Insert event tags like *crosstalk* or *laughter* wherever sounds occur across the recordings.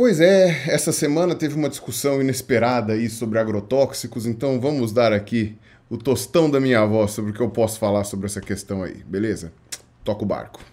Pois é, essa semana teve uma discussão inesperada aí sobre agrotóxicos, então vamos dar aqui o tostão da minha voz sobre o que eu posso falar sobre essa questão aí, beleza? Toca o barco.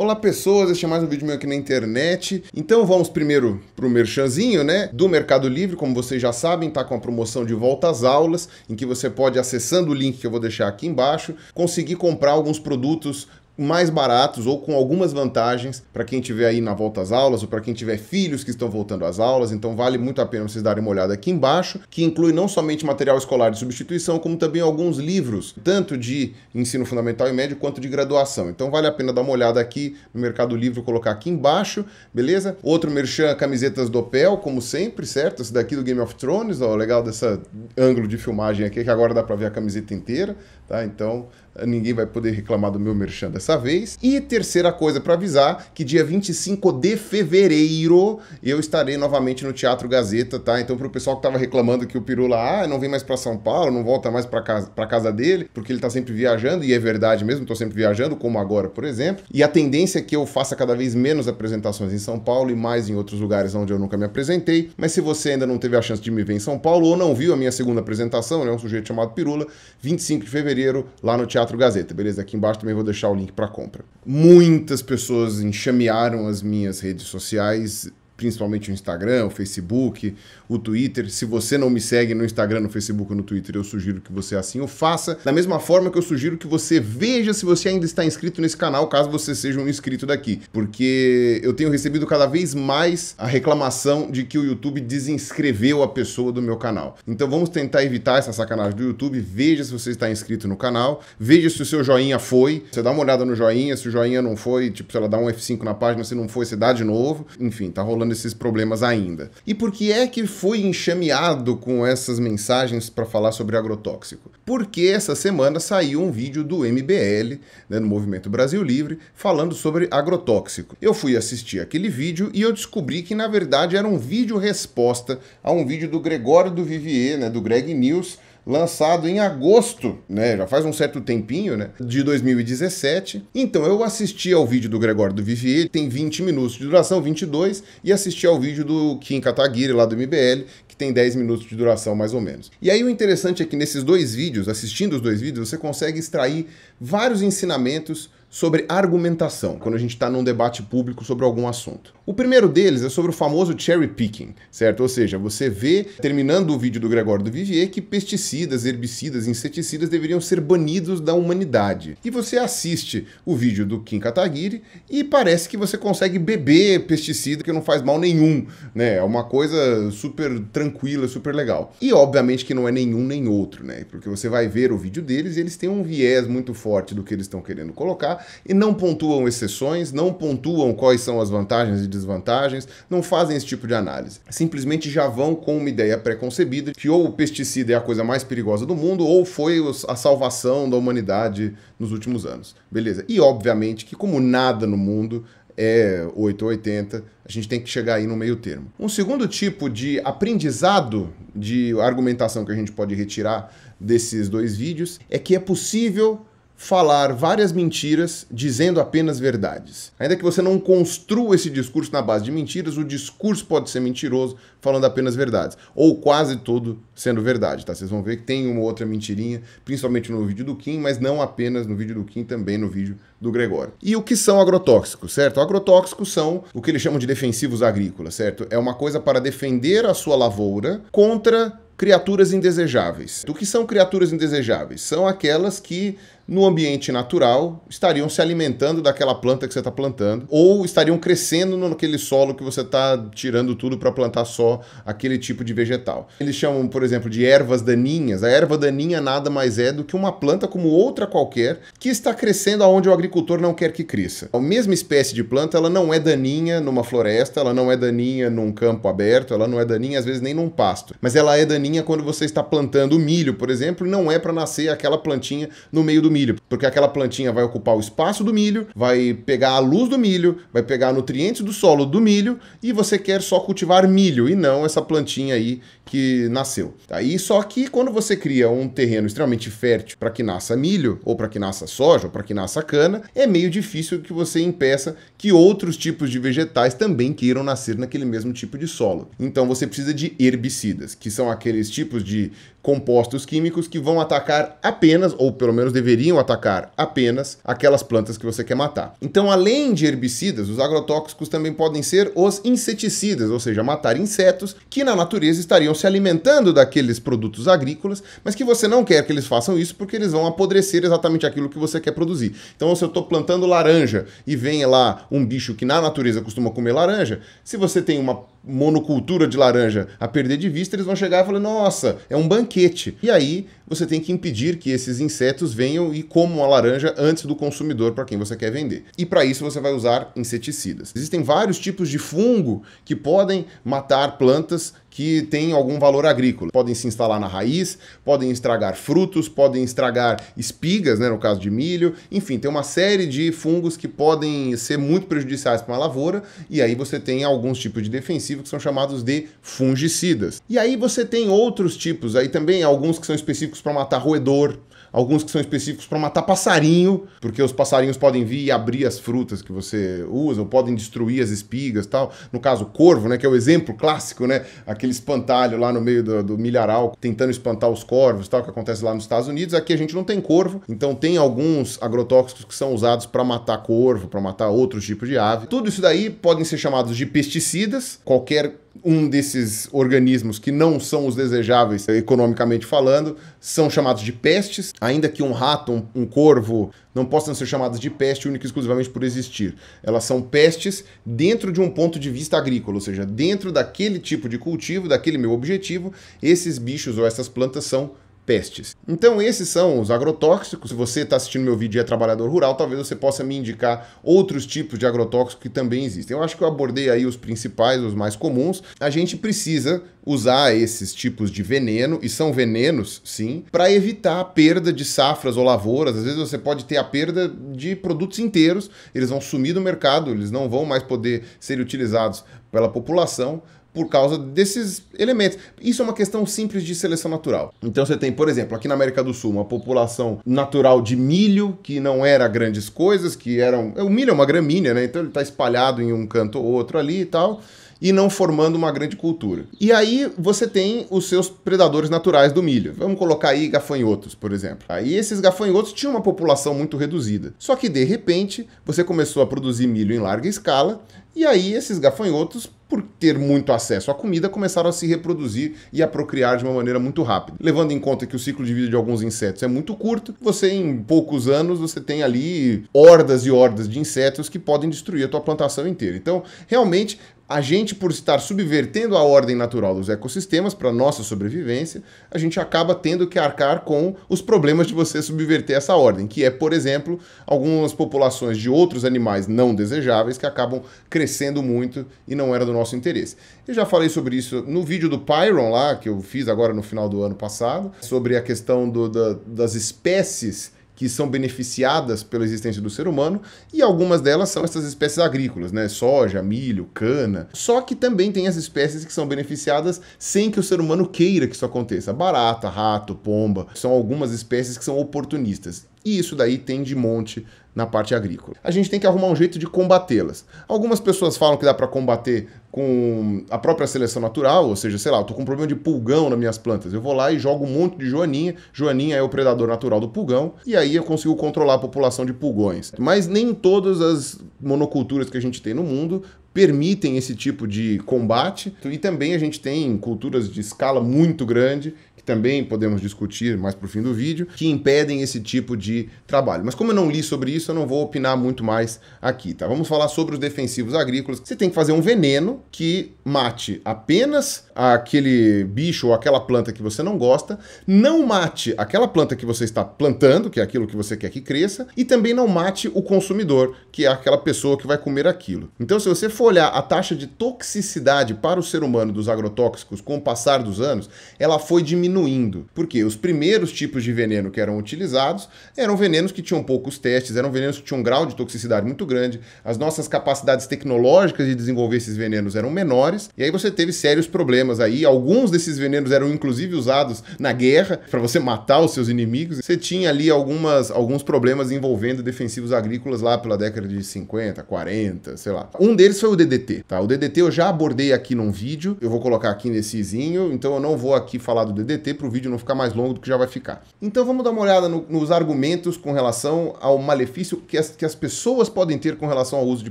Olá pessoas, este é mais um vídeo meu aqui na internet. Então vamos primeiro pro merchanzinho, né? Do Mercado Livre, como vocês já sabem, tá com a promoção de volta às aulas, em que você pode, acessando o link que eu vou deixar aqui embaixo, conseguir comprar alguns produtos mais baratos ou com algumas vantagens para quem tiver aí na volta às aulas ou para quem tiver filhos que estão voltando às aulas. Então vale muito a pena vocês darem uma olhada aqui embaixo, que inclui não somente material escolar de substituição, como também alguns livros, tanto de ensino fundamental e médio quanto de graduação. Então vale a pena dar uma olhada aqui no Mercado Livre, colocar aqui embaixo, beleza? Outro merchan, camisetas do Pel, como sempre, certo? Esse daqui do Game of Thrones, ó, legal dessa ângulo de filmagem aqui, que agora dá para ver a camiseta inteira, tá? Então ninguém vai poder reclamar do meu merchan dessa vez. E terceira coisa para avisar, que dia 25 de fevereiro eu estarei novamente no Teatro Gazeta, tá? Então pro pessoal que tava reclamando que o Pirula, ah, não vem mais para São Paulo, não volta mais para casa, pra casa dele, porque ele tá sempre viajando, e é verdade mesmo, tô sempre viajando, como agora, por exemplo. E a tendência é que eu faça cada vez menos apresentações em São Paulo e mais em outros lugares onde eu nunca me apresentei. Mas se você ainda não teve a chance de me ver em São Paulo ou não viu a minha segunda apresentação, né, um sujeito chamado Pirula, 25 de fevereiro, lá no Teatro Teatro Gazeta, beleza? Aqui embaixo também vou deixar o link para compra. Muitas pessoas enxamearam as minhas redes sociais principalmente o Instagram, o Facebook, o Twitter. Se você não me segue no Instagram, no Facebook ou no Twitter, eu sugiro que você assim o faça. Da mesma forma que eu sugiro que você veja se você ainda está inscrito nesse canal, caso você seja um inscrito daqui. Porque eu tenho recebido cada vez mais a reclamação de que o YouTube desinscreveu a pessoa do meu canal. Então vamos tentar evitar essa sacanagem do YouTube. Veja se você está inscrito no canal. Veja se o seu joinha foi. Você dá uma olhada no joinha. Se o joinha não foi, tipo, se ela dá um F5 na página, se não foi, você dá de novo. Enfim, tá rolando esses problemas ainda. E por que é que foi enxameado com essas mensagens para falar sobre agrotóxico? Porque essa semana saiu um vídeo do MBL, né, no Movimento Brasil Livre, falando sobre agrotóxico. Eu fui assistir aquele vídeo e eu descobri que na verdade era um vídeo resposta a um vídeo do Gregório do Vivier, né, do Greg News, lançado em agosto, né? Já faz um certo tempinho, né? De 2017. Então eu assisti ao vídeo do Gregório do Vivier, tem 20 minutos de duração, 22, e assisti ao vídeo do Kim Kataguiri lá do MBL, que tem 10 minutos de duração mais ou menos. E aí o interessante é que nesses dois vídeos, assistindo os dois vídeos, você consegue extrair vários ensinamentos sobre argumentação, quando a gente está num debate público sobre algum assunto. O primeiro deles é sobre o famoso cherry picking, certo? Ou seja, você vê, terminando o vídeo do Gregório do Vivier, que pesticidas, herbicidas, inseticidas deveriam ser banidos da humanidade. E você assiste o vídeo do Kim Kataguiri e parece que você consegue beber pesticida que não faz mal nenhum, né? É uma coisa super tranquila, super legal. E obviamente que não é nenhum nem outro, né? Porque você vai ver o vídeo deles e eles têm um viés muito forte do que eles estão querendo colocar e não pontuam exceções, não pontuam quais são as vantagens e desvantagens, não fazem esse tipo de análise. Simplesmente já vão com uma ideia pré-concebida que ou o pesticida é a coisa mais perigosa do mundo ou foi a salvação da humanidade nos últimos anos. Beleza? E obviamente que como nada no mundo é 8 ou 80, a gente tem que chegar aí no meio termo. Um segundo tipo de aprendizado de argumentação que a gente pode retirar desses dois vídeos é que é possível falar várias mentiras dizendo apenas verdades. Ainda que você não construa esse discurso na base de mentiras, o discurso pode ser mentiroso falando apenas verdades, ou quase tudo sendo verdade, tá? Vocês vão ver que tem uma outra mentirinha, principalmente no vídeo do Kim, mas não apenas no vídeo do Kim, também no vídeo do Gregório. E o que são agrotóxicos, certo? Agrotóxicos são o que eles chamam de defensivos agrícolas, certo? É uma coisa para defender a sua lavoura contra criaturas indesejáveis. O que são criaturas indesejáveis? São aquelas que no ambiente natural estariam se alimentando daquela planta que você está plantando ou estariam crescendo naquele solo que você está tirando tudo para plantar só aquele tipo de vegetal. Eles chamam, por exemplo, de ervas daninhas. A erva daninha nada mais é do que uma planta como outra qualquer que está crescendo aonde o agricultor não quer que cresça. A mesma espécie de planta, ela não é daninha numa floresta, ela não é daninha num campo aberto, ela não é daninha às vezes nem num pasto, mas ela é daninha quando você está plantando milho, por exemplo, não é para nascer aquela plantinha no meio do milho milho, porque aquela plantinha vai ocupar o espaço do milho, vai pegar a luz do milho, vai pegar nutrientes do solo do milho e você quer só cultivar milho e não essa plantinha aí que nasceu. Aí só que quando você cria um terreno extremamente fértil para que nasça milho, ou para que nasça soja, ou para que nasça cana, é meio difícil que você impeça que outros tipos de vegetais também queiram nascer naquele mesmo tipo de solo. Então você precisa de herbicidas, que são aqueles tipos de compostos químicos que vão atacar apenas, ou pelo menos deveriam atacar apenas, aquelas plantas que você quer matar. Então, além de herbicidas, os agrotóxicos também podem ser os inseticidas, ou seja, matar insetos que na natureza estariam se alimentando daqueles produtos agrícolas, mas que você não quer que eles façam isso porque eles vão apodrecer exatamente aquilo que você quer produzir. Então, se eu estou plantando laranja e vem lá um bicho que na natureza costuma comer laranja, se você tem uma monocultura de laranja a perder de vista, eles vão chegar e falar: nossa, é um banquete. E aí você tem que impedir que esses insetos venham e comam a laranja antes do consumidor para quem você quer vender. E para isso você vai usar inseticidas. Existem vários tipos de fungo que podem matar plantas que têm algum valor agrícola. Podem se instalar na raiz, podem estragar frutos, podem estragar espigas, né, no caso de milho. Enfim, tem uma série de fungos que podem ser muito prejudiciais para uma lavoura. E aí você tem alguns tipos de defensivo que são chamados de fungicidas. E aí você tem outros tipos, aí também alguns que são específicos para matar roedor, alguns que são específicos para matar passarinho, porque os passarinhos podem vir e abrir as frutas que você usa, ou podem destruir as espigas tal. No caso, corvo, né, que é o exemplo clássico, né, aquele espantalho lá no meio do, do milharal tentando espantar os corvos tal, que acontece lá nos Estados Unidos. Aqui a gente não tem corvo, então tem alguns agrotóxicos que são usados para matar corvo, para matar outros tipos de ave. Tudo isso daí podem ser chamados de pesticidas, qualquer um desses organismos que não são os desejáveis economicamente falando, são chamados de pestes, ainda que um rato, um, um corvo não possam ser chamadas de peste única e exclusivamente por existir. Elas são pestes dentro de um ponto de vista agrícola, ou seja, dentro daquele tipo de cultivo, daquele meu objetivo, esses bichos ou essas plantas são pestes. Então esses são os agrotóxicos. Se você está assistindo meu vídeo e é trabalhador rural, talvez você possa me indicar outros tipos de agrotóxicos que também existem. Eu acho que eu abordei aí os principais, os mais comuns. A gente precisa usar esses tipos de veneno, e são venenos, sim, para evitar a perda de safras ou lavouras. Às vezes você pode ter a perda de produtos inteiros, eles vão sumir do mercado, eles não vão mais poder ser utilizados pela população por causa desses elementos. Isso é uma questão simples de seleção natural. Então você tem, por exemplo, aqui na América do Sul, uma população natural de milho que não era grandes coisas, que eram. O milho é uma gramínea, né? Então ele está espalhado em um canto ou outro ali e tal e não formando uma grande cultura. E aí você tem os seus predadores naturais do milho. Vamos colocar aí gafanhotos, por exemplo. Aí esses gafanhotos tinham uma população muito reduzida. Só que de repente você começou a produzir milho em larga escala e aí esses gafanhotos por ter muito acesso à comida, começaram a se reproduzir e a procriar de uma maneira muito rápida. Levando em conta que o ciclo de vida de alguns insetos é muito curto, você em poucos anos você tem ali hordas e hordas de insetos que podem destruir a tua plantação inteira. Então, realmente, a gente, por estar subvertendo a ordem natural dos ecossistemas para nossa sobrevivência, a gente acaba tendo que arcar com os problemas de você subverter essa ordem, que é, por exemplo, algumas populações de outros animais não desejáveis que acabam crescendo muito e não era do nosso interesse. Eu já falei sobre isso no vídeo do Pyron lá, que eu fiz agora no final do ano passado, sobre a questão do, da, das espécies que são beneficiadas pela existência do ser humano, e algumas delas são essas espécies agrícolas, né? Soja, milho, cana. Só que também tem as espécies que são beneficiadas sem que o ser humano queira que isso aconteça. Barata, rato, pomba, são algumas espécies que são oportunistas. E isso daí tem de monte na parte agrícola. A gente tem que arrumar um jeito de combatê-las. Algumas pessoas falam que dá para combater com a própria seleção natural, ou seja, sei lá, eu tô com um problema de pulgão nas minhas plantas. Eu vou lá e jogo um monte de joaninha. Joaninha é o predador natural do pulgão, e aí eu consigo controlar a população de pulgões. Mas nem todas as monoculturas que a gente tem no mundo permitem esse tipo de combate. E também a gente tem culturas de escala muito grande também podemos discutir mais para o fim do vídeo, que impedem esse tipo de trabalho. Mas como eu não li sobre isso, eu não vou opinar muito mais aqui, tá? Vamos falar sobre os defensivos agrícolas. Você tem que fazer um veneno que mate apenas aquele bicho ou aquela planta que você não gosta, não mate aquela planta que você está plantando, que é aquilo que você quer que cresça, e também não mate o consumidor, que é aquela pessoa que vai comer aquilo. Então, se você for olhar a taxa de toxicidade para o ser humano dos agrotóxicos com o passar dos anos, ela foi diminuindo diminuindo. Porque os primeiros tipos de veneno que eram utilizados eram venenos que tinham poucos testes, eram venenos que tinham um grau de toxicidade muito grande, as nossas capacidades tecnológicas de desenvolver esses venenos eram menores, e aí você teve sérios problemas aí. Alguns desses venenos eram inclusive usados na guerra para você matar os seus inimigos. Você tinha ali algumas, alguns problemas envolvendo defensivos agrícolas lá pela década de 50, 40, sei lá. Um deles foi o DDT, tá? O DDT eu já abordei aqui num vídeo, eu vou colocar aqui nesse izinho, então eu não vou aqui falar do DDT para o vídeo não ficar mais longo do que já vai ficar. Então vamos dar uma olhada no, nos argumentos com relação ao malefício que as, que as pessoas podem ter com relação ao uso de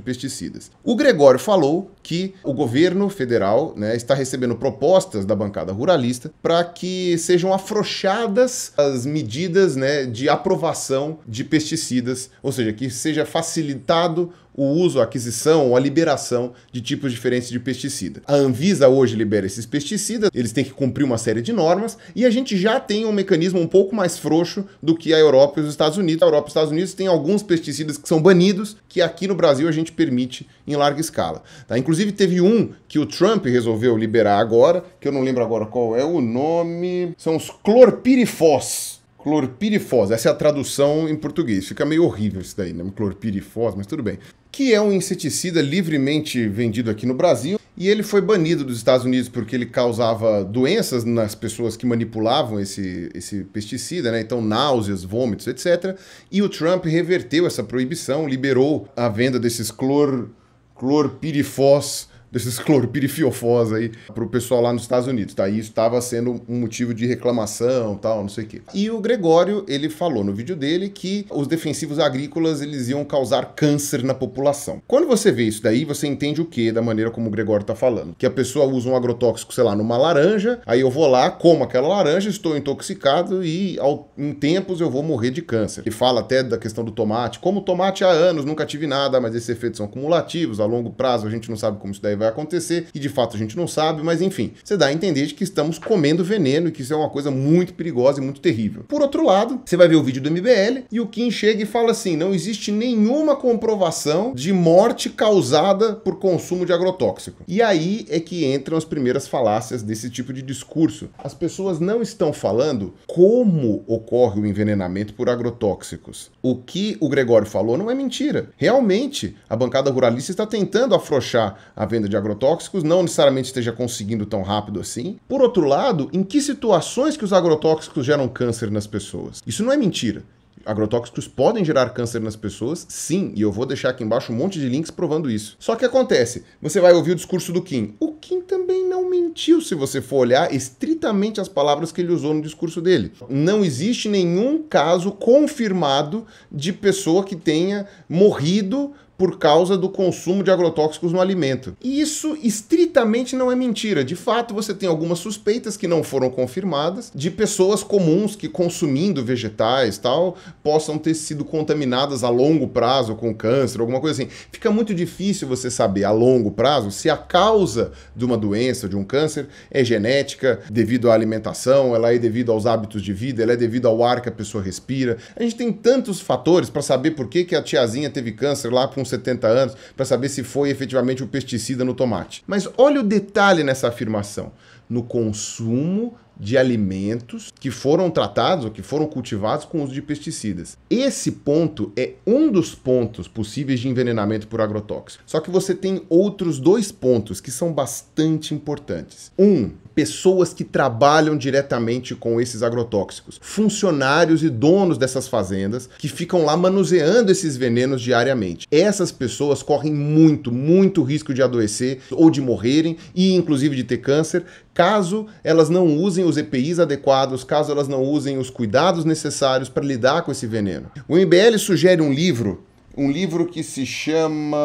pesticidas. O Gregório falou que o governo federal né, está recebendo propostas da bancada ruralista para que sejam afrouxadas as medidas né, de aprovação de pesticidas, ou seja, que seja facilitado o uso, a aquisição ou a liberação de tipos diferentes de pesticida. A Anvisa hoje libera esses pesticidas, eles têm que cumprir uma série de normas e a gente já tem um mecanismo um pouco mais frouxo do que a Europa e os Estados Unidos. A Europa e os Estados Unidos têm alguns pesticidas que são banidos, que aqui no Brasil a gente permite em larga escala. Tá? Inclusive teve um que o Trump resolveu liberar agora, que eu não lembro agora qual é o nome, são os clorpirifos clorpirifos. Essa é a tradução em português. Fica meio horrível isso daí, né? Clorpirifos, mas tudo bem. Que é um inseticida livremente vendido aqui no Brasil. E ele foi banido dos Estados Unidos porque ele causava doenças nas pessoas que manipulavam esse, esse pesticida, né? Então, náuseas, vômitos, etc. E o Trump reverteu essa proibição, liberou a venda desses clor, clorpirifos desses clorpirifiofós aí para o pessoal lá nos Estados Unidos, tá? E isso estava sendo um motivo de reclamação, tal, não sei o quê. E o Gregório, ele falou no vídeo dele que os defensivos agrícolas eles iam causar câncer na população. Quando você vê isso daí, você entende o que da maneira como o Gregório tá falando? Que a pessoa usa um agrotóxico, sei lá, numa laranja, aí eu vou lá, como aquela laranja, estou intoxicado e ao, em tempos eu vou morrer de câncer. Ele fala até da questão do tomate, como tomate há anos, nunca tive nada, mas esses efeitos são cumulativos, a longo prazo a gente não sabe como isso daí vai acontecer, e de fato a gente não sabe, mas enfim, você dá a entender de que estamos comendo veneno e que isso é uma coisa muito perigosa e muito terrível. Por outro lado, você vai ver o vídeo do MBL e o Kim chega e fala assim: não existe nenhuma comprovação de morte causada por consumo de agrotóxico. E aí é que entram as primeiras falácias desse tipo de discurso. As pessoas não estão falando como ocorre o envenenamento por agrotóxicos. O que o Gregório falou não é mentira. Realmente, a bancada ruralista está tentando afrouxar a venda de agrotóxicos, não necessariamente esteja conseguindo tão rápido assim. Por outro lado, em que situações que os agrotóxicos geram câncer nas pessoas? Isso não é mentira. Agrotóxicos podem gerar câncer nas pessoas, sim, e eu vou deixar aqui embaixo um monte de links provando isso. Só que acontece, você vai ouvir o discurso do Kim. O Kim também não mentiu se você for olhar estritamente as palavras que ele usou no discurso dele. Não existe nenhum caso confirmado de pessoa que tenha morrido por causa do consumo de agrotóxicos no alimento. E isso estritamente não é mentira. De fato, você tem algumas suspeitas que não foram confirmadas de pessoas comuns que consumindo vegetais tal possam ter sido contaminadas a longo prazo com câncer, alguma coisa assim. Fica muito difícil você saber a longo prazo se a causa de uma doença, de um câncer, é genética, devido à alimentação, ela é devido aos hábitos de vida, ela é devido ao ar que a pessoa respira. A gente tem tantos fatores para saber por que, que a tiazinha teve câncer lá com 70 anos para saber se foi efetivamente o pesticida no tomate. Mas olha o detalhe nessa afirmação. No consumo de alimentos que foram tratados ou que foram cultivados com uso de pesticidas. Esse ponto é um dos pontos possíveis de envenenamento por agrotóxico. Só que você tem outros dois pontos que são bastante importantes. Um, pessoas que trabalham diretamente com esses agrotóxicos, funcionários e donos dessas fazendas que ficam lá manuseando esses venenos diariamente. Essas pessoas correm muito, muito risco de adoecer ou de morrerem e inclusive de ter câncer, caso elas não usem os EPIs adequados, caso elas não usem os cuidados necessários para lidar com esse veneno. O MBL sugere um livro, um livro que se chama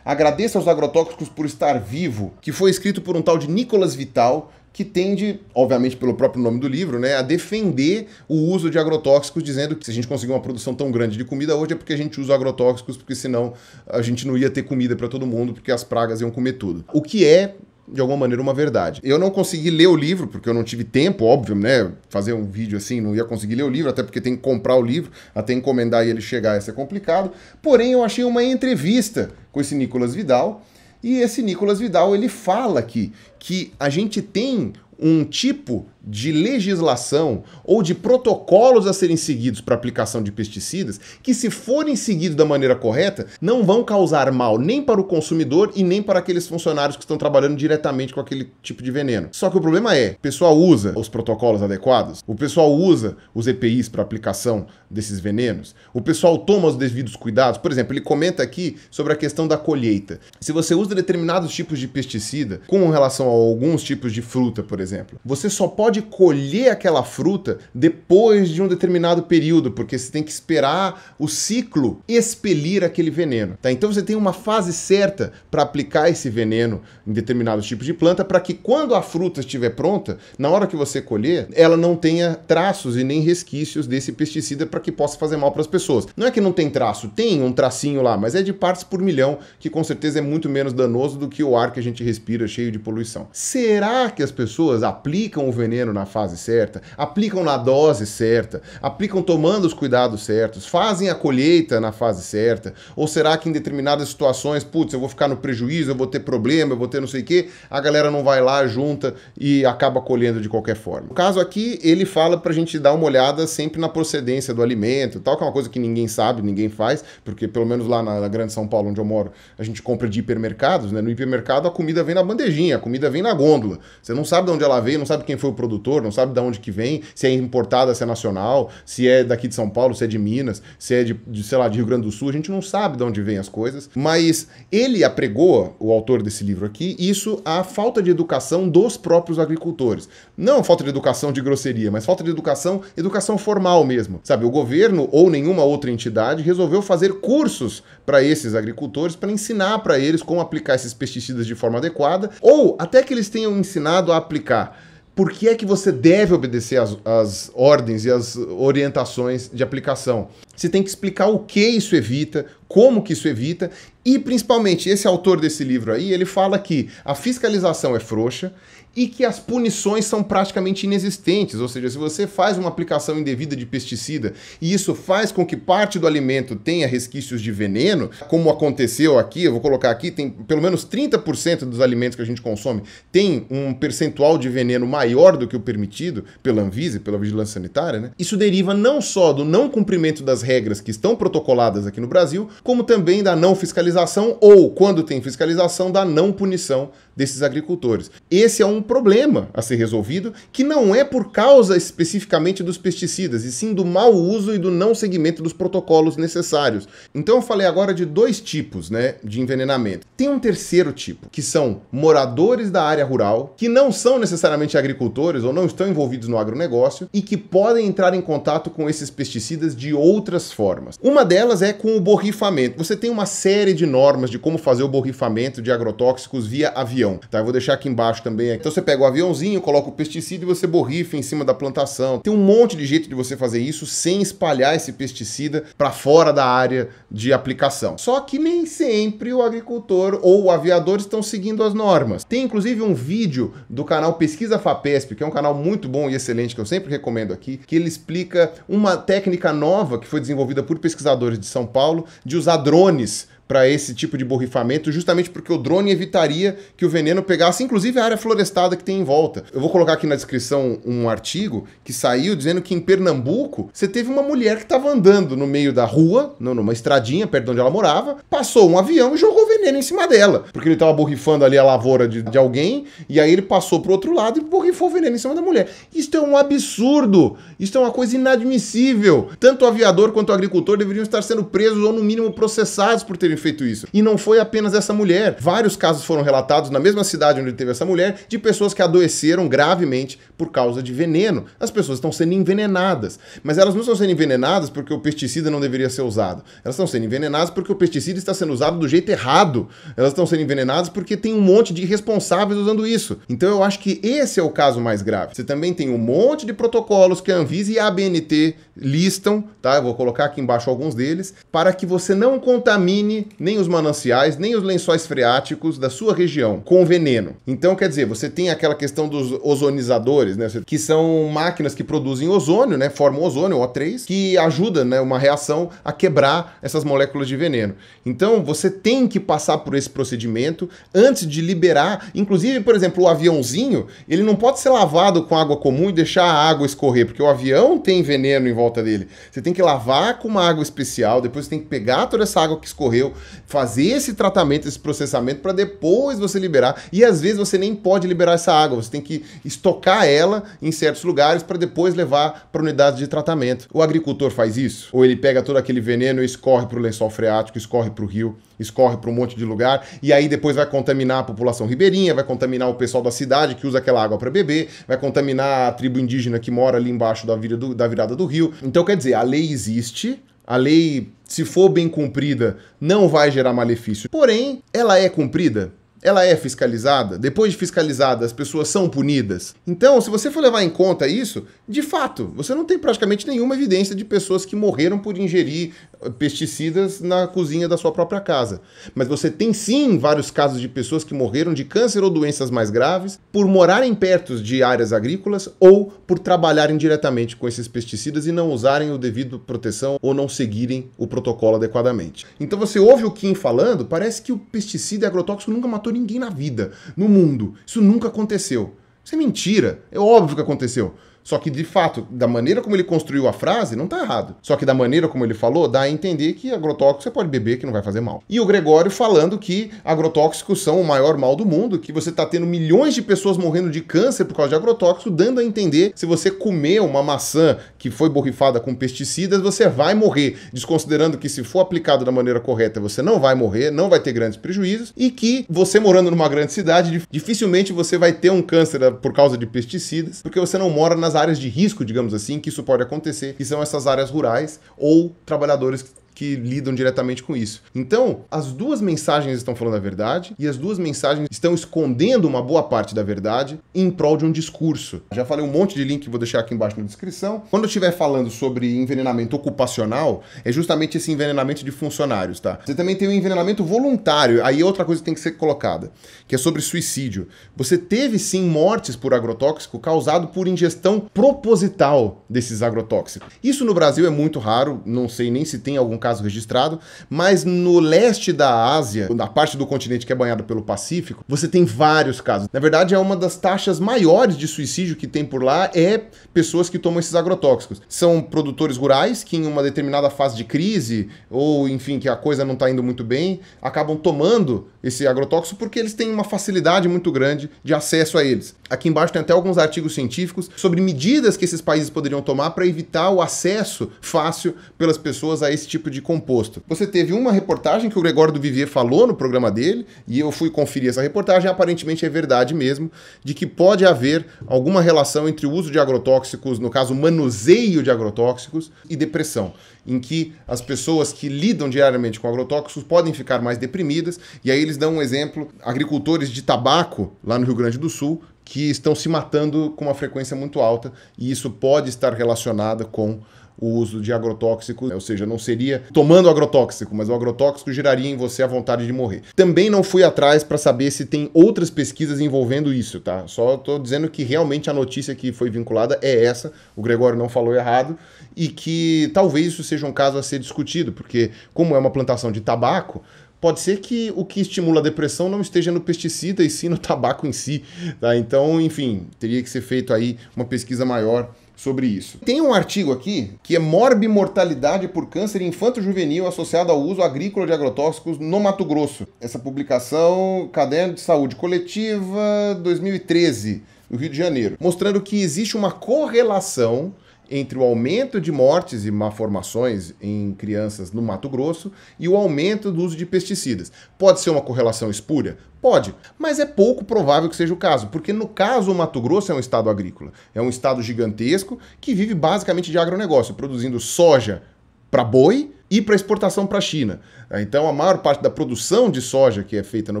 Agradeça aos agrotóxicos por estar vivo, que foi escrito por um tal de Nicolas Vital, que tende, obviamente pelo próprio nome do livro, né, a defender o uso de agrotóxicos, dizendo que se a gente conseguir uma produção tão grande de comida hoje é porque a gente usa agrotóxicos, porque senão a gente não ia ter comida para todo mundo, porque as pragas iam comer tudo. O que é de alguma maneira uma verdade. Eu não consegui ler o livro, porque eu não tive tempo, óbvio, né? Fazer um vídeo assim, não ia conseguir ler o livro, até porque tem que comprar o livro, até encomendar e ele chegar ia ser complicado. Porém, eu achei uma entrevista com esse Nicolas Vidal, e esse Nicolas Vidal, ele fala aqui que a gente tem um tipo de legislação ou de protocolos a serem seguidos para aplicação de pesticidas que, se forem seguidos da maneira correta, não vão causar mal nem para o consumidor e nem para aqueles funcionários que estão trabalhando diretamente com aquele tipo de veneno. Só que o problema é, o pessoal usa os protocolos adequados, o pessoal usa os EPIs para aplicação desses venenos, o pessoal toma os devidos cuidados. Por exemplo, ele comenta aqui sobre a questão da colheita. Se você usa determinados tipos de pesticida com relação a alguns tipos de fruta, por exemplo, você só pode pode colher aquela fruta depois de um determinado período, porque você tem que esperar o ciclo expelir aquele veneno. Tá? Então você tem uma fase certa para aplicar esse veneno em determinados tipos de planta, para que quando a fruta estiver pronta, na hora que você colher, ela não tenha traços e nem resquícios desse pesticida para que possa fazer mal para as pessoas. Não é que não tem traço, tem um tracinho lá, mas é de partes por milhão, que com certeza é muito menos danoso do que o ar que a gente respira cheio de poluição. Será que as pessoas aplicam o veneno na fase certa, aplicam na dose certa, aplicam tomando os cuidados certos, fazem a colheita na fase certa? Ou será que em determinadas situações, putz, eu vou ficar no prejuízo, eu vou ter problema, eu vou ter não sei o quê, a galera não vai lá, junta e acaba colhendo de qualquer forma? No caso aqui, ele fala pra gente dar uma olhada sempre na procedência do alimento, tal, que é uma coisa que ninguém sabe, ninguém faz, porque pelo menos lá na, na Grande São Paulo, onde eu moro, a gente compra de hipermercados, né? No hipermercado a comida vem na bandejinha, a comida vem na gôndola. Você não sabe de onde ela veio, não sabe quem foi o produtor produtor, não sabe de onde que vem, se é importada, se é nacional, se é daqui de São Paulo, se é de Minas, se é de, de, sei lá, de Rio Grande do Sul, a gente não sabe de onde vem as coisas, mas ele apregou, o autor desse livro aqui, isso à falta de educação dos próprios agricultores. Não falta de educação de grosseria, mas falta de educação, educação formal mesmo. Sabe, o governo ou nenhuma outra entidade resolveu fazer cursos para esses agricultores para ensinar para eles como aplicar esses pesticidas de forma adequada, ou até que eles tenham ensinado a aplicar por que é que você deve obedecer as, as ordens e as orientações de aplicação. Você tem que explicar o que isso evita, como que isso evita, e principalmente esse autor desse livro aí, ele fala que a fiscalização é frouxa e que as punições são praticamente inexistentes, ou seja, se você faz uma aplicação indevida de pesticida e isso faz com que parte do alimento tenha resquícios de veneno, como aconteceu aqui, eu vou colocar aqui, tem pelo menos 30% dos alimentos que a gente consome tem um percentual de veneno maior do que o permitido pela Anvisa, pela Vigilância Sanitária, né? Isso deriva não só do não cumprimento das regras que estão protocoladas aqui no Brasil, como também da não fiscalização ou, quando tem fiscalização, da não punição desses agricultores. Esse é um problema a ser resolvido, que não é por causa especificamente dos pesticidas, e sim do mau uso e do não seguimento dos protocolos necessários. Então eu falei agora de dois tipos né, de envenenamento. Tem um terceiro tipo, que são moradores da área rural, que não são necessariamente agricultores ou não estão envolvidos no agronegócio e que podem entrar em contato com esses pesticidas de outras formas. Uma delas é com o borrifamento. Você tem uma série de normas de como fazer o borrifamento de agrotóxicos via avião. Tá? Eu vou deixar aqui embaixo também. Então você pega o aviãozinho, coloca o pesticida e você borrifa em cima da plantação. Tem um monte de jeito de você fazer isso sem espalhar esse pesticida para fora da área de aplicação. Só que nem sempre o agricultor ou o aviador estão seguindo as normas. Tem inclusive um vídeo do canal Pesquisa Fapesp, que é um canal muito bom e excelente que eu sempre recomendo aqui, que ele explica uma técnica nova que foi desenvolvida por pesquisadores de São Paulo de usar drones para esse tipo de borrifamento, justamente porque o drone evitaria que o veneno pegasse, inclusive a área florestada que tem em volta. Eu vou colocar aqui na descrição um artigo que saiu dizendo que em Pernambuco você teve uma mulher que estava andando no meio da rua, numa estradinha perto de onde ela morava, passou um avião e jogou veneno em cima dela, porque ele estava borrifando ali a lavoura de, de alguém e aí ele passou para o outro lado e borrifou veneno em cima da mulher. Isso é um absurdo, isso é uma coisa inadmissível. Tanto o aviador quanto o agricultor deveriam estar sendo presos ou no mínimo processados por terem feito isso. E não foi apenas essa mulher. Vários casos foram relatados na mesma cidade onde teve essa mulher de pessoas que adoeceram gravemente por causa de veneno. As pessoas estão sendo envenenadas. Mas elas não estão sendo envenenadas porque o pesticida não deveria ser usado. Elas estão sendo envenenadas porque o pesticida está sendo usado do jeito errado. Elas estão sendo envenenadas porque tem um monte de irresponsáveis usando isso. Então eu acho que esse é o caso mais grave. Você também tem um monte de protocolos que a Anvisa e a ABNT listam, tá? Eu vou colocar aqui embaixo alguns deles, para que você não contamine nem os mananciais, nem os lençóis freáticos da sua região com veneno. Então, quer dizer, você tem aquela questão dos ozonizadores, né? Que são máquinas que produzem ozônio, né? Formam ozônio, O3, que ajuda, né? Uma reação a quebrar essas moléculas de veneno. Então, você tem que passar por esse procedimento antes de liberar. Inclusive, por exemplo, o aviãozinho, ele não pode ser lavado com água comum e deixar a água escorrer, porque o avião tem veneno em volta dele. Você tem que lavar com uma água especial, depois você tem que pegar toda essa água que escorreu, fazer esse tratamento, esse processamento para depois você liberar. E às vezes você nem pode liberar essa água, você tem que estocar ela em certos lugares para depois levar para unidades de tratamento. O agricultor faz isso? Ou ele pega todo aquele veneno e escorre para o lençol freático, escorre para o rio, escorre para um monte de lugar e aí depois vai contaminar a população ribeirinha, vai contaminar o pessoal da cidade que usa aquela água para beber, vai contaminar a tribo indígena que mora ali embaixo da, do, da virada do rio. Então quer dizer, a lei existe, a lei, se for bem cumprida, não vai gerar malefício. Porém, ela é cumprida? ela é fiscalizada? Depois de fiscalizada, as pessoas são punidas? Então, se você for levar em conta isso, de fato, você não tem praticamente nenhuma evidência de pessoas que morreram por ingerir pesticidas na cozinha da sua própria casa. Mas você tem sim vários casos de pessoas que morreram de câncer ou doenças mais graves por morarem perto de áreas agrícolas ou por trabalharem diretamente com esses pesticidas e não usarem o devido proteção ou não seguirem o protocolo adequadamente. Então você ouve o Kim falando, parece que o pesticida e agrotóxico nunca matou ninguém na vida, no mundo. Isso nunca aconteceu. Isso é mentira. É óbvio que aconteceu. Só que, de fato, da maneira como ele construiu a frase, não tá errado. Só que da maneira como ele falou, dá a entender que agrotóxico você pode beber que não vai fazer mal. E o Gregório falando que agrotóxicos são o maior mal do mundo, que você tá tendo milhões de pessoas morrendo de câncer por causa de agrotóxico, dando a entender se você comer uma maçã que foi borrifada com pesticidas, você vai morrer, desconsiderando que se for aplicado da maneira correta, você não vai morrer, não vai ter grandes prejuízos e que você morando numa grande cidade, dificilmente você vai ter um câncer por causa de pesticidas, porque você não mora nas áreas de risco, digamos assim, que isso pode acontecer, que são essas áreas rurais ou trabalhadores que lidam diretamente com isso. Então, as duas mensagens estão falando a verdade e as duas mensagens estão escondendo uma boa parte da verdade em prol de um discurso. Já falei um monte de link que vou deixar aqui embaixo na descrição. Quando eu estiver falando sobre envenenamento ocupacional, é justamente esse envenenamento de funcionários, tá? Você também tem o envenenamento voluntário, aí é outra coisa que tem que ser colocada, que é sobre suicídio. Você teve sim mortes por agrotóxico causado por ingestão proposital desses agrotóxicos. Isso no Brasil é muito raro, não sei nem se tem algum caso caso registrado, mas no leste da Ásia, na parte do continente que é banhado pelo Pacífico, você tem vários casos. Na verdade, é uma das taxas maiores de suicídio que tem por lá é pessoas que tomam esses agrotóxicos. São produtores rurais que em uma determinada fase de crise ou enfim, que a coisa não está indo muito bem, acabam tomando esse agrotóxico porque eles têm uma facilidade muito grande de acesso a eles. Aqui embaixo tem até alguns artigos científicos sobre medidas que esses países poderiam tomar para evitar o acesso fácil pelas pessoas a esse tipo de de composto. Você teve uma reportagem que o Gregório do Vivier falou no programa dele, e eu fui conferir essa reportagem, aparentemente é verdade mesmo, de que pode haver alguma relação entre o uso de agrotóxicos, no caso, manuseio de agrotóxicos, e depressão em que as pessoas que lidam diariamente com agrotóxicos podem ficar mais deprimidas, e aí eles dão um exemplo, agricultores de tabaco lá no Rio Grande do Sul, que estão se matando com uma frequência muito alta, e isso pode estar relacionado com o uso de agrotóxicos, ou seja, não seria tomando agrotóxico, mas o agrotóxico geraria em você a vontade de morrer. Também não fui atrás para saber se tem outras pesquisas envolvendo isso, tá? Só estou dizendo que realmente a notícia que foi vinculada é essa, o Gregório não falou errado, e que talvez isso seja um caso a ser discutido, porque como é uma plantação de tabaco, pode ser que o que estimula a depressão não esteja no pesticida e sim no tabaco em si, tá? Então, enfim, teria que ser feito aí uma pesquisa maior sobre isso. Tem um artigo aqui que é morbimortalidade por câncer infanto-juvenil associado ao uso agrícola de agrotóxicos no Mato Grosso. Essa publicação, Caderno de Saúde Coletiva 2013, no Rio de Janeiro, mostrando que existe uma correlação entre o aumento de mortes e malformações em crianças no Mato Grosso e o aumento do uso de pesticidas. Pode ser uma correlação espúria? Pode, mas é pouco provável que seja o caso, porque no caso o Mato Grosso é um estado agrícola, é um estado gigantesco que vive basicamente de agronegócio, produzindo soja para boi e para exportação para a China. Então, a maior parte da produção de soja que é feita no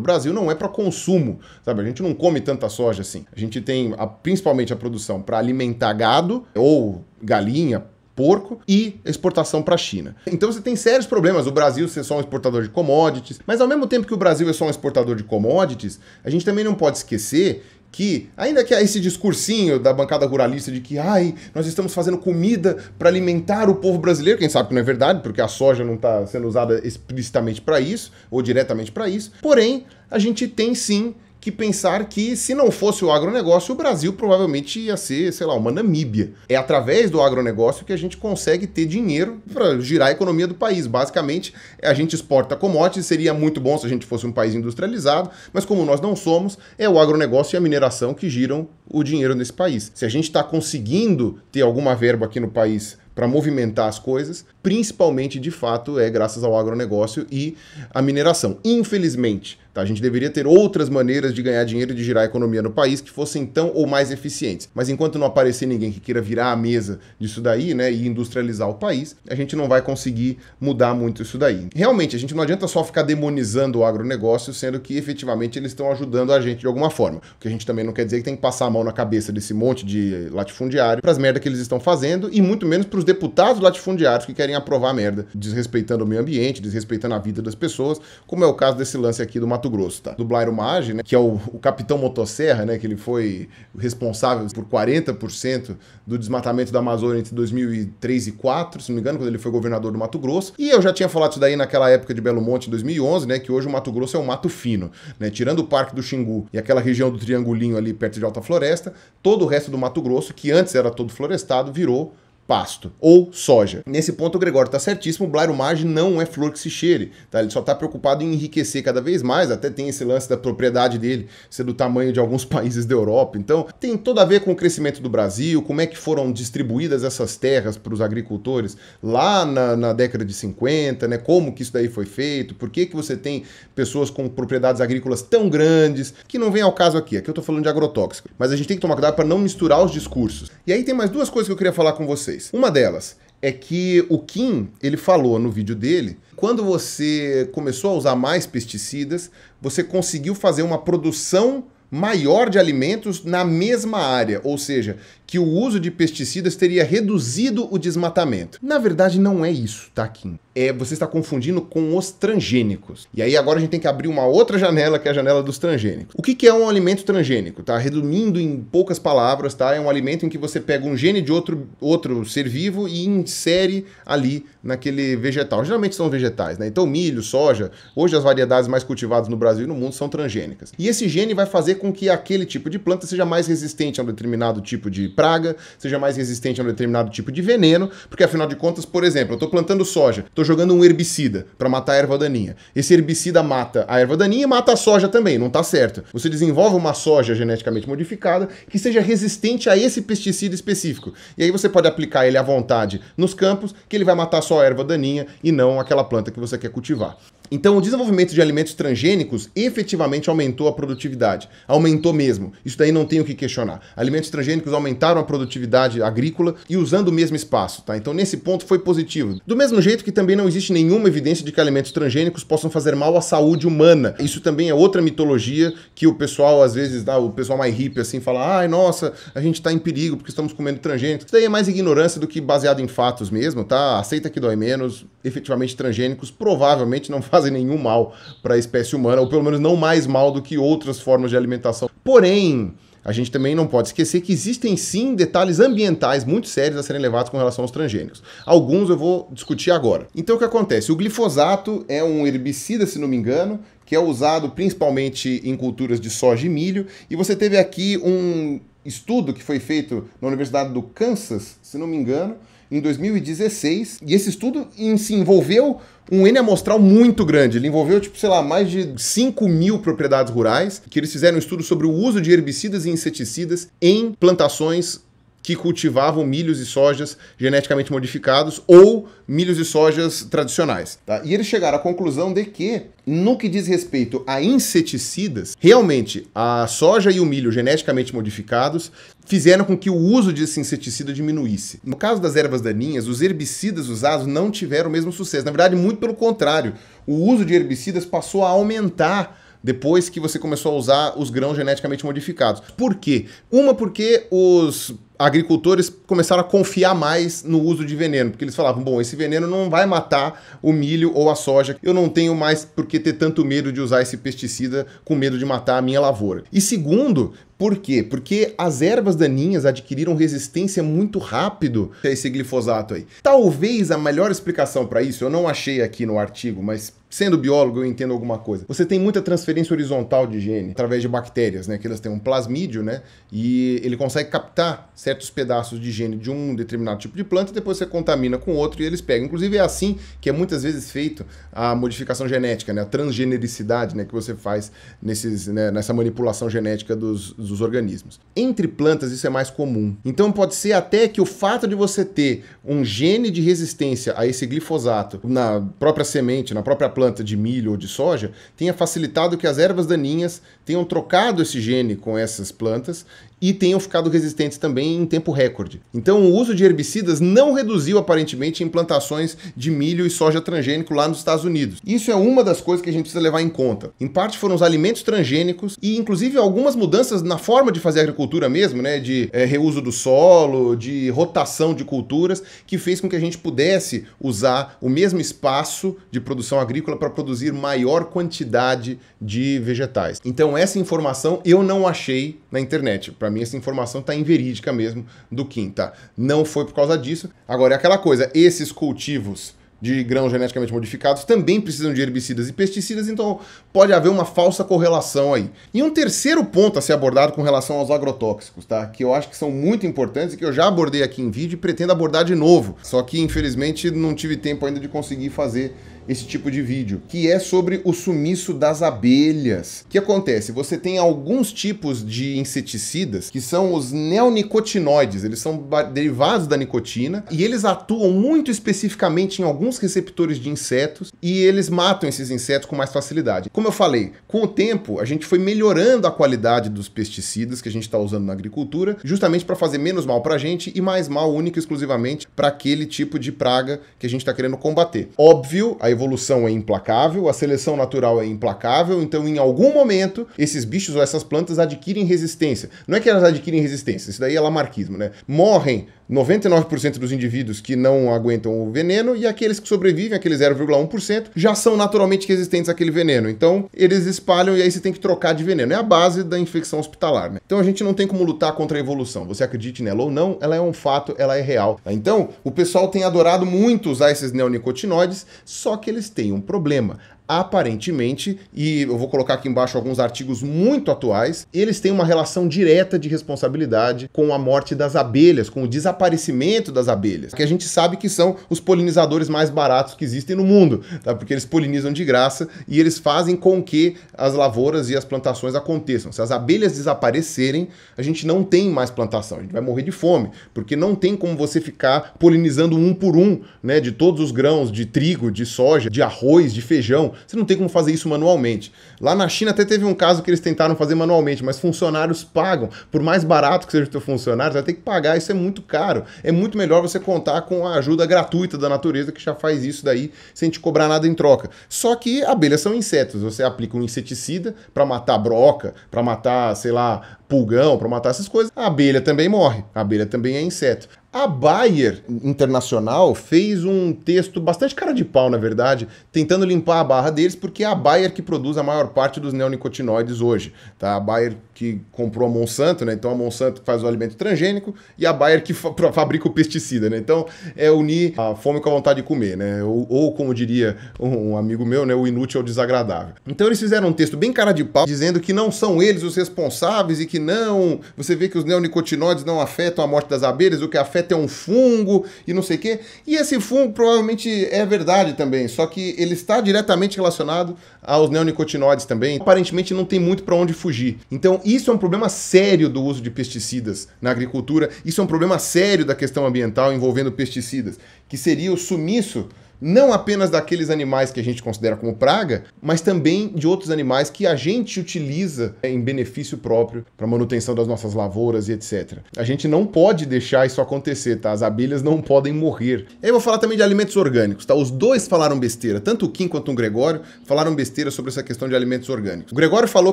Brasil não é para consumo, sabe? A gente não come tanta soja assim. A gente tem a, principalmente a produção para alimentar gado ou galinha, porco e exportação para a China. Então você tem sérios problemas. O Brasil ser só um exportador de commodities, mas ao mesmo tempo que o Brasil é só um exportador de commodities, a gente também não pode esquecer que, ainda que esse discursinho da bancada ruralista de que, ai, nós estamos fazendo comida para alimentar o povo brasileiro, quem sabe que não é verdade, porque a soja não está sendo usada explicitamente para isso, ou diretamente para isso, porém, a gente tem sim que pensar que se não fosse o agronegócio, o Brasil provavelmente ia ser, sei lá, uma Namíbia. É através do agronegócio que a gente consegue ter dinheiro para girar a economia do país. Basicamente, a gente exporta commodities, seria muito bom se a gente fosse um país industrializado, mas como nós não somos, é o agronegócio e a mineração que giram o dinheiro nesse país. Se a gente está conseguindo ter alguma verba aqui no país para movimentar as coisas, principalmente de fato é graças ao agronegócio e à mineração. Infelizmente, Tá? A gente deveria ter outras maneiras de ganhar dinheiro e de girar a economia no país que fossem tão ou mais eficientes. Mas enquanto não aparecer ninguém que queira virar a mesa disso daí, né, e industrializar o país, a gente não vai conseguir mudar muito isso daí. Realmente, a gente não adianta só ficar demonizando o agronegócio, sendo que efetivamente eles estão ajudando a gente de alguma forma. O que a gente também não quer dizer que tem que passar a mão na cabeça desse monte de latifundiário para as merdas que eles estão fazendo e muito menos para os deputados latifundiários que querem aprovar merda, desrespeitando o meio ambiente, desrespeitando a vida das pessoas, como é o caso desse lance aqui do Mato Mato Grosso, tá? Do Blairo Maggi, né, que é o, o, capitão motosserra, né, que ele foi responsável por 40% do desmatamento da Amazônia entre 2003 e 2004, se não me engano, quando ele foi governador do Mato Grosso. E eu já tinha falado isso daí naquela época de Belo Monte, em 2011, né, que hoje o Mato Grosso é um mato fino, né? Tirando o Parque do Xingu e aquela região do Triangulinho ali perto de Alta Floresta, todo o resto do Mato Grosso, que antes era todo florestado, virou pasto ou soja. Nesse ponto o Gregório está certíssimo, o Blairo Maggi não é flor que se cheire, tá? Ele só está preocupado em enriquecer cada vez mais, até tem esse lance da propriedade dele ser do tamanho de alguns *laughs* países da Europa. Então, tem tudo a ver com o crescimento do Brasil, como é que foram distribuídas essas terras para os agricultores lá na, na, década de 50, né? Como que isso daí foi feito, por que que você tem pessoas com propriedades agrícolas tão grandes, que não vem ao caso aqui, aqui eu estou falando de agrotóxico. Mas a gente tem que tomar cuidado para não misturar os discursos. E aí tem mais duas coisas que eu queria falar com vocês vocês. Uma delas é que o Kim, ele falou no vídeo dele, quando você começou a usar mais pesticidas, você conseguiu fazer uma produção maior de alimentos na mesma área, ou seja, que o uso de pesticidas teria reduzido o desmatamento. Na verdade, não é isso, tá, Kim? É, você está confundindo com os transgênicos. E aí agora a gente tem que abrir uma outra janela, que é a janela dos transgênicos. O que, que é um alimento transgênico? Tá? Resumindo em poucas palavras, tá? É um alimento em que você pega um gene de outro, outro ser vivo e insere ali naquele vegetal. Geralmente são vegetais, né? Então milho, soja, hoje as variedades mais cultivadas no Brasil e no mundo são transgênicas. E esse gene vai fazer com que aquele tipo de planta seja mais resistente a um determinado tipo de praga, seja mais resistente a um determinado tipo de veneno, porque afinal de contas, por exemplo, eu estou plantando soja, estou jogando um herbicida para matar a erva daninha. Esse herbicida mata a erva daninha e mata a soja também, não está certo. Você desenvolve uma soja geneticamente modificada que seja resistente a esse pesticida específico. E aí você pode aplicar ele à vontade nos campos, que ele vai matar só a erva daninha e não aquela planta que você quer cultivar. Então, o desenvolvimento de alimentos transgênicos efetivamente aumentou a produtividade. Aumentou mesmo. Isso daí não tem o que questionar. Alimentos transgênicos aumentaram a produtividade agrícola e usando o mesmo espaço, tá? Então, nesse ponto foi positivo. Do mesmo jeito que também não existe nenhuma evidência de que alimentos transgênicos possam fazer mal à saúde humana. Isso também é outra mitologia que o pessoal, às vezes, dá, o pessoal mais hippie assim, fala: ai, nossa, a gente tá em perigo porque estamos comendo transgênicos. Isso daí é mais ignorância do que baseado em fatos mesmo, tá? Aceita que dói menos. Efetivamente, transgênicos provavelmente não fazem fazem nenhum mal para a espécie humana, ou pelo menos não mais mal do que outras formas de alimentação. Porém, a gente também não pode esquecer que existem sim detalhes ambientais muito sérios a serem levados com relação aos transgênicos. Alguns eu vou discutir agora. Então o que acontece? O glifosato é um herbicida, se não me engano, que é usado principalmente em culturas de soja e milho, e você teve aqui um estudo que foi feito na Universidade do Kansas, se não me engano, em 2016, e esse estudo se envolveu um N amostral muito grande. Ele envolveu, tipo, sei lá, mais de 5 mil propriedades rurais, que eles fizeram um estudo sobre o uso de herbicidas e inseticidas em plantações que cultivavam milhos e sojas geneticamente modificados ou milhos e sojas tradicionais. Tá? E eles chegaram à conclusão de que, no que diz respeito a inseticidas, realmente a soja e o milho geneticamente modificados fizeram com que o uso desse inseticida diminuísse. No caso das ervas daninhas, os herbicidas usados não tiveram o mesmo sucesso. Na verdade, muito pelo contrário. O uso de herbicidas passou a aumentar depois que você começou a usar os grãos geneticamente modificados. Por quê? Uma porque os agricultores começaram a confiar mais no uso de veneno, porque eles falavam: bom, esse veneno não vai matar o milho ou a soja, eu não tenho mais por que ter tanto medo de usar esse pesticida com medo de matar a minha lavoura. E segundo, por quê? Porque as ervas daninhas adquiriram resistência muito rápido a esse glifosato aí. Talvez a melhor explicação para isso, eu não achei aqui no artigo, mas Sendo biólogo, eu entendo alguma coisa. Você tem muita transferência horizontal de gene através de bactérias, né? Que elas têm um plasmídio, né? E ele consegue captar certos pedaços de gene de um determinado tipo de planta, e depois você contamina com outro e eles pegam. Inclusive é assim que é muitas vezes feito a modificação genética, né? A transgenericidade, né? Que você faz nesses, né? nessa manipulação genética dos organismos. Entre plantas isso é mais comum. Então pode ser até que o fato de você ter um gene de resistência a esse glifosato na própria semente, na própria planta de milho ou de soja tenha facilitado que as ervas daninhas tenham trocado esse gene com essas plantas e tenham ficado resistentes também em tempo recorde. Então, o uso de herbicidas não reduziu aparentemente implantações de milho e soja transgênico lá nos Estados Unidos. Isso é uma das coisas que a gente precisa levar em conta. Em parte foram os alimentos transgênicos e, inclusive, algumas mudanças na forma de fazer agricultura mesmo, né, de é, reuso do solo, de rotação de culturas, que fez com que a gente pudesse usar o mesmo espaço de produção agrícola para produzir maior quantidade de vegetais. Então, essa informação eu não achei na internet. Para mim, essa informação está inverídica mesmo do Kim, tá? Não foi por causa disso. Agora, é aquela coisa, esses cultivos de grãos geneticamente modificados também precisam de herbicidas e pesticidas, então pode haver uma falsa correlação aí. E um terceiro ponto a ser abordado com relação aos agrotóxicos, tá? Que eu acho que são muito importantes e que eu já abordei aqui em vídeo e pretendo abordar de novo. Só que infelizmente não tive tempo ainda de conseguir fazer esse tipo de vídeo, que é sobre o sumiço das abelhas. O que acontece? Você tem alguns tipos de inseticidas que são os neonicotinoides, eles são derivados da nicotina e eles atuam muito especificamente em alguns receptores de insetos e eles matam esses insetos com mais facilidade. Como eu falei, com o tempo a gente foi melhorando a qualidade dos pesticidas que a gente está usando na agricultura, justamente para fazer menos mal para a gente e mais mal único e exclusivamente para aquele tipo de praga que a gente está querendo combater. Óbvio, a evolução é implacável, a seleção natural é implacável, então em algum momento esses bichos ou essas plantas adquirem resistência. Não é que elas adquirem resistência, isso daí é lamarquismo, né? Morrem 99% dos indivíduos que não aguentam o veneno e aqueles que sobrevivem, aqueles 0,1%, já são naturalmente resistentes àquele veneno. Então, eles espalham e aí você tem que trocar de veneno. É a base da infecção hospitalar, né? Então, a gente não tem como lutar contra a evolução. Você acredite nela ou não, ela é um fato, ela é real. Então, o pessoal tem adorado muito usar esses neonicotinoides, só que eles têm um problema aparentemente, e eu vou colocar aqui embaixo alguns artigos muito atuais, eles têm uma relação direta de responsabilidade com a morte das abelhas, com o desaparecimento das abelhas, que a gente sabe que são os polinizadores mais baratos que existem no mundo, tá? porque eles polinizam de graça e eles fazem com que as lavouras e as plantações aconteçam. Se as abelhas desaparecerem, a gente não tem mais plantação, a gente vai morrer de fome, porque não tem como você ficar polinizando um por um, né, de todos os grãos, de trigo, de soja, de arroz, de feijão, você não tem como fazer isso manualmente. Lá na China até teve um caso que eles tentaram fazer manualmente, mas funcionários pagam. Por mais barato que seja o teu funcionário, você vai ter que pagar. Isso é muito caro. É muito melhor você contar com a ajuda gratuita da natureza que já faz isso daí sem te cobrar nada em troca. Só que abelhas são insetos. Você aplica um inseticida para matar broca, para matar, sei lá, pulgão, para matar essas coisas. A abelha também morre. A abelha também é inseto. A Bayer Internacional fez um texto bastante cara de pau, na verdade, tentando limpar a barra deles, porque é a Bayer que produz a maior parte dos neonicotinoides hoje. Tá? A Bayer que comprou a Monsanto, né? Então a Monsanto faz o alimento transgênico e a Bayer que fa fabrica o pesticida, né? Então é unir a fome com a vontade de comer, né? Ou, ou como diria um, amigo meu, né? O inútil ao desagradável. Então eles fizeram um texto bem cara de pau, dizendo que não são eles os responsáveis e que não. Você vê que os neonicotinoides não afetam a morte das abelhas, o que afeta é um fungo e não sei o quê. E esse fungo provavelmente é verdade também, só que ele está diretamente relacionado aos neonicotinoides também. Aparentemente não tem muito para onde fugir. Então isso é um problema sério do uso de pesticidas na agricultura, isso é um problema sério da questão ambiental envolvendo pesticidas, que seria o sumiço não apenas daqueles animais que a gente considera como praga, mas também de outros animais que a gente utiliza em benefício próprio para manutenção das nossas lavouras e etc. A gente não pode deixar isso acontecer, tá? As abelhas não podem morrer. Aí eu vou falar também de alimentos orgânicos, tá? Os dois falaram besteira, tanto o Kim quanto o Gregório falaram besteira sobre essa questão de alimentos orgânicos. O Gregório falou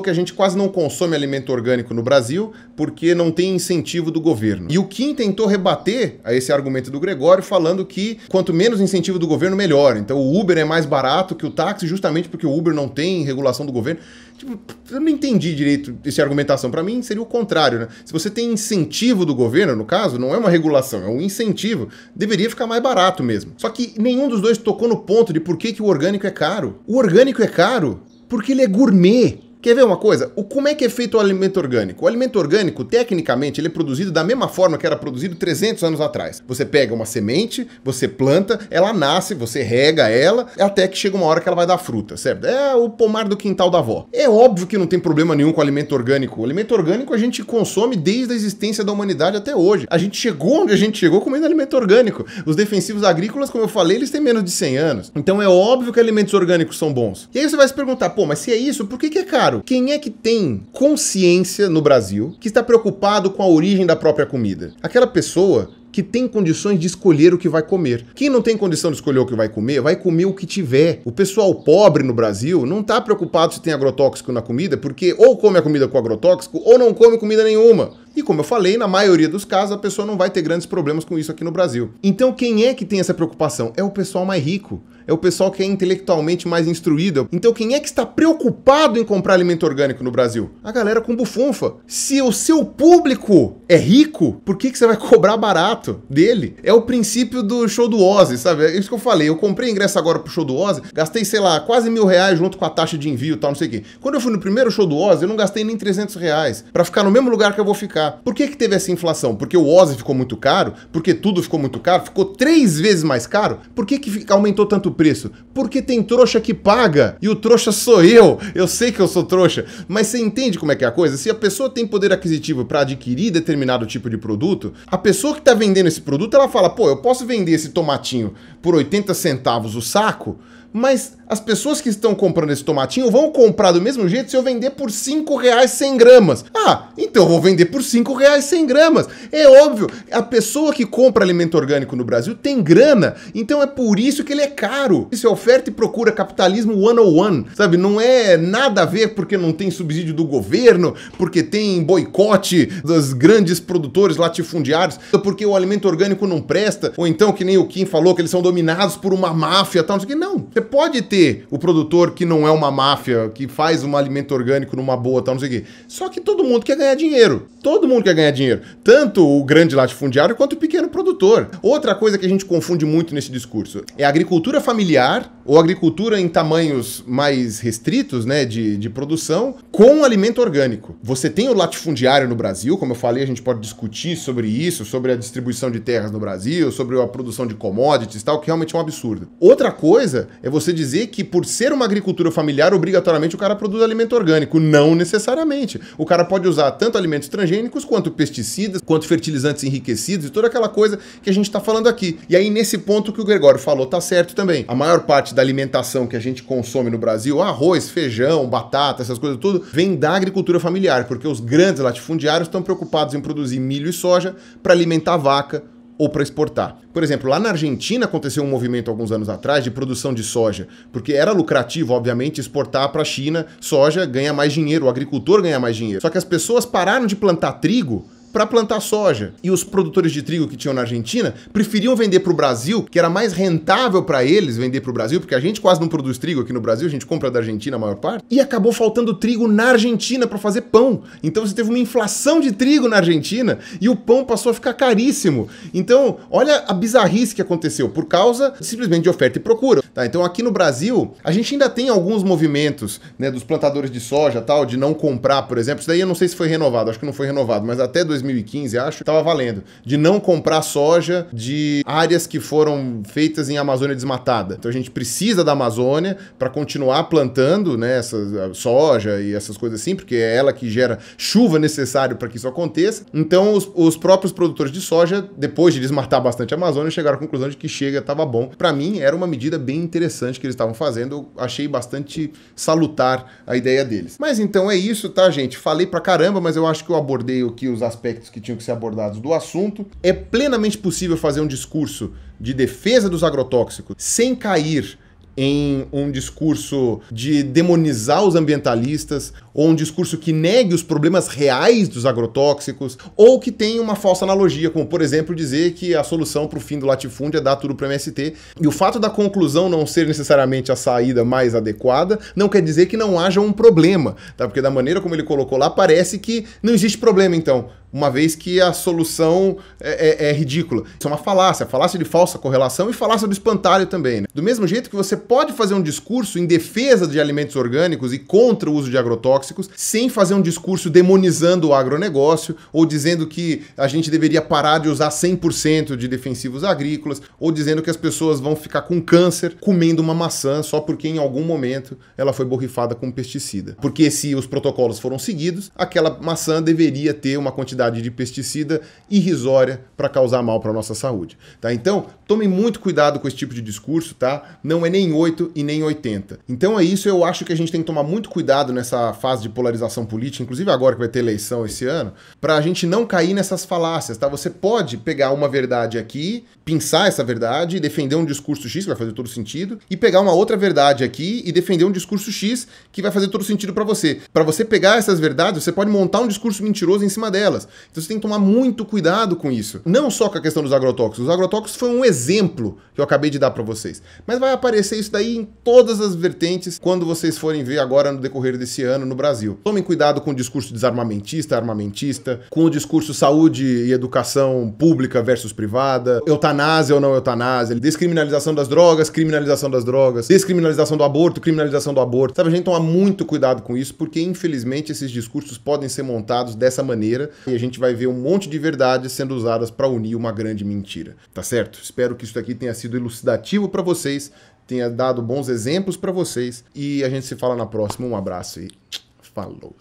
que a gente quase não consome alimento orgânico no Brasil porque não tem incentivo do governo. E o Kim tentou rebater a esse argumento do Gregório falando que quanto menos incentivo do governo, melhor. Então o Uber é mais barato que o táxi justamente porque o Uber não tem regulação do governo. Tipo, eu não entendi direito essa argumentação. Para mim seria o contrário, né? Se você tem incentivo do governo, no caso, não é uma regulação, é um incentivo, deveria ficar mais barato mesmo. Só que nenhum dos dois tocou no ponto de por que, que o orgânico é caro. O orgânico é caro porque ele é gourmet. Quer ver uma coisa? O, como é que é feito o alimento orgânico? O alimento orgânico, tecnicamente, ele é produzido da mesma forma que era produzido 300 anos atrás. Você pega uma semente, você planta, ela nasce, você rega ela, até que chega uma hora que ela vai dar fruta, certo? É o pomar do quintal da avó. É óbvio que não tem problema nenhum com o alimento orgânico. O alimento orgânico a gente consome desde a existência da humanidade até hoje. A gente chegou onde a gente chegou comendo alimento orgânico. Os defensivos agrícolas, como eu falei, eles têm menos de 100 anos. Então é óbvio que alimentos orgânicos são bons. E aí você vai se perguntar, pô, mas se é isso, por que, que é caro? Claro, quem é que tem consciência no Brasil que está preocupado com a origem da própria comida? Aquela pessoa que tem condições de escolher o que vai comer. Quem não tem condição de escolher o que vai comer, vai comer o que tiver. O pessoal pobre no Brasil não está preocupado se tem agrotóxico na comida, porque ou come a comida com agrotóxico ou não come comida nenhuma. E como eu falei, na maioria dos casos a pessoa não vai ter grandes problemas com isso aqui no Brasil. Então quem é que tem essa preocupação? É o pessoal mais rico é o pessoal que é intelectualmente mais instruído. Então, quem é que está preocupado em comprar alimento orgânico no Brasil? A galera com bufunfa. Se o seu público é rico, por que, que você vai *laughs* cobrar barato dele? É o princípio do show do Ozzy, sabe? É isso que eu falei. Eu comprei ingresso agora pro show do Ozzy, gastei, sei lá, quase mil reais junto com a taxa de envio e tal, não sei o quê. Quando eu fui no primeiro show do Ozzy, eu não gastei nem 300 reais pra ficar no mesmo lugar que eu vou ficar. Por que, que teve essa inflação? Porque o Ozzy ficou muito caro? Porque tudo ficou muito caro? Ficou três vezes mais caro? Por que, que aumentou tanto preço? Porque tem trouxa que paga e o trouxa sou eu. Eu sei que eu sou trouxa, mas você entende como é que é a coisa? Se a pessoa tem poder aquisitivo para adquirir determinado tipo de produto, a pessoa que está vendendo esse produto, ela fala: "Pô, eu posso vender esse tomatinho por 80 centavos o saco?" Mas as pessoas que estão comprando esse tomatinho vão comprar do mesmo jeito se eu vender por 5 reais 100 gramas. Ah, então eu vou vender por 5 reais 100 gramas. É óbvio, a pessoa que compra alimento orgânico no Brasil tem grana, então é por isso que ele é caro. Isso é oferta e procura capitalismo 101, sabe? Não é nada a ver porque não tem subsídio do governo, porque tem boicote dos grandes produtores latifundiários, porque o alimento orgânico não presta, ou então que nem o Kim falou que eles são dominados por uma máfia, tal, não sei o que. Não, você pode ter o produtor que não é uma máfia, que faz um alimento orgânico numa boa, tal, não sei o quê. Só que todo mundo quer ganhar dinheiro. Todo mundo quer ganhar dinheiro. Tanto o grande latifundiário quanto o pequeno produtor. Outra coisa que a gente confunde muito nesse discurso é a agricultura familiar ou agricultura em tamanhos mais restritos, né, de, de produção, com alimento orgânico. Você tem o latifundiário no Brasil, como eu falei, a gente pode discutir sobre isso, sobre a distribuição de terras no Brasil, sobre a produção de commodities e tal, que realmente é um absurdo. Outra coisa é você dizer que por ser uma agricultura familiar, obrigatoriamente o cara produz alimento orgânico. Não necessariamente. O cara pode usar tanto alimentos transgênicos, quanto pesticidas, quanto fertilizantes enriquecidos e toda aquela coisa que a gente está falando aqui. E aí, nesse ponto que o Gregório falou, tá certo também. A maior parte da alimentação que a gente consome no Brasil, arroz, feijão, batata, essas coisas tudo, vem da agricultura familiar, porque os grandes latifundiários estão preocupados em produzir milho e soja para alimentar a vaca ou para exportar. Por exemplo, lá na Argentina aconteceu um movimento alguns anos atrás de produção de soja, porque era lucrativo, obviamente, exportar para a China soja, ganha mais dinheiro, o agricultor ganha mais dinheiro. Só que as pessoas pararam de plantar trigo para plantar soja. E os produtores de trigo que tinham na Argentina preferiam vender para o Brasil, que era mais rentável para eles vender para o Brasil, porque a gente quase não produz trigo aqui no Brasil, a gente compra da Argentina a maior parte. E acabou faltando trigo na Argentina para fazer pão. Então você teve uma inflação de trigo na Argentina e o pão passou a ficar caríssimo. Então, olha a bizarrice que aconteceu por causa simplesmente de oferta e procura. Tá? Então aqui no Brasil, a gente ainda tem alguns movimentos né, dos plantadores de soja tal, de não comprar, por exemplo. Isso daí eu não sei se foi renovado, acho que não foi renovado, mas até 2000 2015, acho, estava valendo, de não comprar soja de áreas que foram feitas em Amazônia desmatada. Então a gente precisa da Amazônia para continuar plantando né, essa soja e essas coisas assim, porque é ela que gera chuva necessária para que isso aconteça. Então os, os, próprios produtores de soja, depois de desmatar bastante a Amazônia, chegaram à conclusão de que chega estava bom. Para mim era uma medida bem interessante que eles estavam fazendo. Eu achei bastante salutar a ideia deles. Mas então é isso, tá, gente? Falei pra caramba, mas eu acho que eu abordei aqui os aspectos que tinham que ser abordados do assunto. É plenamente possível fazer um discurso de defesa dos agrotóxicos sem cair em um discurso de demonizar os ambientalistas, ou um discurso que negue os problemas reais dos agrotóxicos, ou que tenha uma falsa analogia, como por exemplo dizer que a solução para o fim do latifúndio é dar tudo para o MST. E o fato da conclusão não ser necessariamente a saída mais adequada não quer dizer que não haja um problema, tá? Porque da maneira como ele colocou lá, parece que não existe problema então uma vez que a solução é, é, é, ridícula. Isso é uma falácia, falácia de falsa correlação e falácia do espantalho também. Né? Do mesmo jeito que você pode fazer um discurso em defesa de alimentos orgânicos e contra o uso de agrotóxicos, sem fazer um discurso demonizando o agronegócio ou dizendo que a gente deveria parar de usar 100% de defensivos agrícolas ou dizendo que as pessoas vão ficar com câncer comendo uma maçã só porque em algum momento ela foi borrifada com pesticida. Porque se os protocolos foram seguidos, aquela maçã deveria ter uma quantidade de pesticida irrisória para causar mal para nossa saúde. Tá? Então, tome muito cuidado com esse tipo de discurso, tá? Não é nem 8 e nem 80. Então é isso, eu acho que a gente tem que tomar muito cuidado nessa fase de polarização política, inclusive agora que vai ter eleição esse ano, para a gente não cair nessas falácias, tá? Você pode pegar uma verdade aqui, pensar essa verdade, defender um discurso X que vai fazer todo sentido, e pegar uma outra verdade aqui e defender um discurso X que vai fazer todo sentido para você. Para você pegar essas verdades, você pode montar um discurso mentiroso em cima delas. Então você tem que tomar muito cuidado com isso. Não só com a questão dos agrotóxicos. Os agrotóxicos foi um exemplo que eu acabei de dar para vocês. Mas vai aparecer isso daí em todas as vertentes quando vocês forem ver agora no decorrer desse ano no Brasil. Tomem cuidado com o discurso desarmamentista, armamentista, com o discurso saúde e educação pública versus privada, eutanásia ou não eutanásia, descriminalização das drogas, criminalização das drogas, descriminalização do aborto, criminalização do aborto. Sabe, a gente toma muito cuidado com isso porque infelizmente esses discursos podem ser montados dessa maneira e a gente vai ver um monte de verdades sendo usadas para unir uma grande mentira. Tá certo? Espero que isso daqui tenha sido elucidativo para vocês, tenha dado bons exemplos para vocês e a gente se fala na próxima. Um abraço e falou.